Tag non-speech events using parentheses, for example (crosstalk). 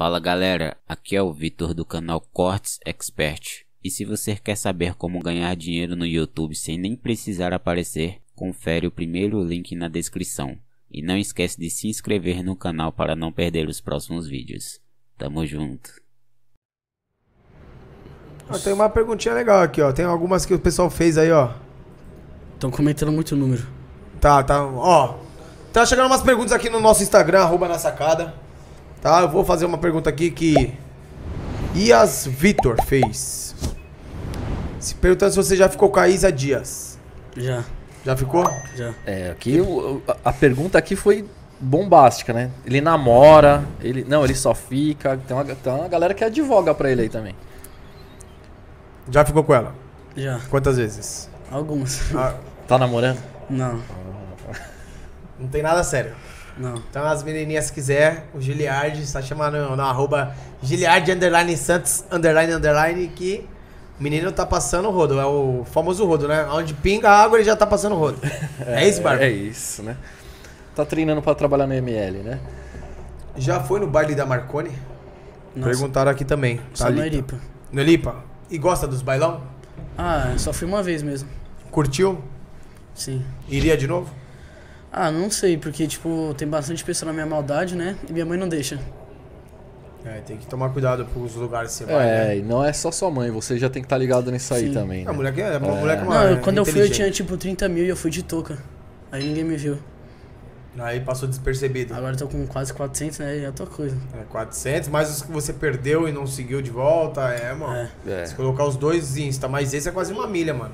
Fala galera, aqui é o Vitor do canal Cortes Expert. E se você quer saber como ganhar dinheiro no YouTube sem nem precisar aparecer, confere o primeiro link na descrição. E não esquece de se inscrever no canal para não perder os próximos vídeos. Tamo junto. Ó, tem uma perguntinha legal aqui, ó. Tem algumas que o pessoal fez aí, ó. Estão comentando muito número. Tá, tá. Ó. Tá chegando umas perguntas aqui no nosso Instagram, arroba na sacada. Tá, eu vou fazer uma pergunta aqui que. Ias Vitor fez. Se perguntando se você já ficou com a Isa Dias. Já, Já ficou? já. É, aqui a- a pergunta aqui foi bombástica, né? Ele namora, ele não, ele só fica. Tem uma, tem uma galera que advoga pra ele aí também. Já ficou com ela? Já. Quantas vezes? Algumas. Ah, Tá namorando? Não, não tem nada sério. Não. Então as menininhas se quiser, o Giliard está chamando no arroba Giliard underline Santos underline underline que o menino tá passando o rodo. É o famoso rodo, né? Onde pinga a água ele já tá passando o rodo. (laughs) É, isso, Barba? É isso, né? Tá treinando pra trabalhar no ML, né? Já foi no baile da Marconi? Nossa, Perguntaram aqui também. só no. Eripa. No Elipa? E gosta dos bailão? Ah, só fui uma vez mesmo. Curtiu? Sim. Iria de novo? Ah, não sei, porque, tipo, tem bastante pessoa na minha maldade, né? E minha mãe não deixa. É, tem que tomar cuidado com os lugares que você vai, É, né? e não é só sua mãe, você já tem que estar ligado nisso aí Sim. também. A Né? mulher que é, uma É. mulher que é uma Não, quando eu fui eu tinha, tipo, 30 mil e eu fui de touca. Aí ninguém me viu. Aí passou despercebido. Agora eu tô com quase 400, né? E é outra coisa. É, 400, mais os que você perdeu e não seguiu de volta, é, mano. É. É. Se colocar os dois Insta, mas esse é quase uma milha, mano.